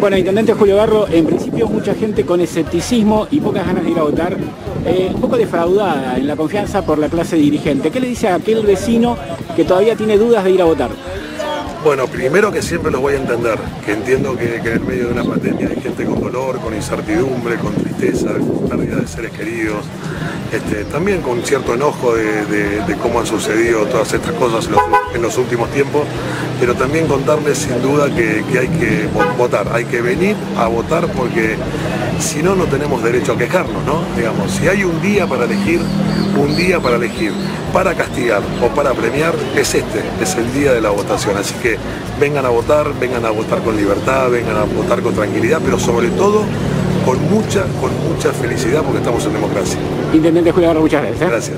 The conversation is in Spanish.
Bueno, Intendente Julio Garro, en principio mucha gente con escepticismo y pocas ganas de ir a votar, eh, un poco defraudada en la confianza por la clase dirigente. ¿Qué le dice a aquel vecino que todavía tiene dudas de ir a votar? Bueno, primero que siempre los voy a entender, que entiendo que, en el medio de una pandemia hay gente con con incertidumbre, con tristeza, con pérdida de seres queridos, este, también con cierto enojo de, cómo han sucedido todas estas cosas en los, últimos tiempos, pero también contarles sin duda que, que hay que votar, hay que venir a votar porque si no, no tenemos derecho a quejarnos, ¿no? Digamos, si hay un día para elegir, un día para elegir, para castigar o para premiar, es este, es el día de la votación. Así que vengan a votar, vengan a votar con libertad, vengan a votar con tranquilidad, pero sobre todo con mucha, con mucha felicidad porque estamos en democracia. Intendente Julio muchas gracias. ¿eh? Gracias.